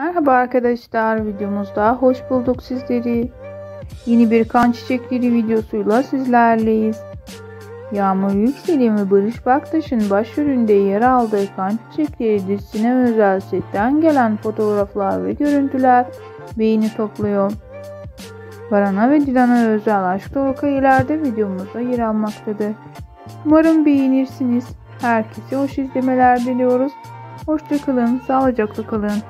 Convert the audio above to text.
Merhaba arkadaşlar videomuzda hoş bulduk sizleri. Yeni bir kan çiçekleri videosuyla sizlerleyiz. Yağmur Yüksel'in ve Barış Baktaş'ın başrolünde yer aldığı kan çiçekleri dizisine özel setten gelen fotoğraflar ve görüntüler beğeni topluyor. Barana ve Dilan'a özel aşk dolu ileride videomuzda yer almaktadır. Umarım beğenirsiniz. Herkese hoş izlemeler diliyoruz. Hoşçakalın, sağlıcakla kalın.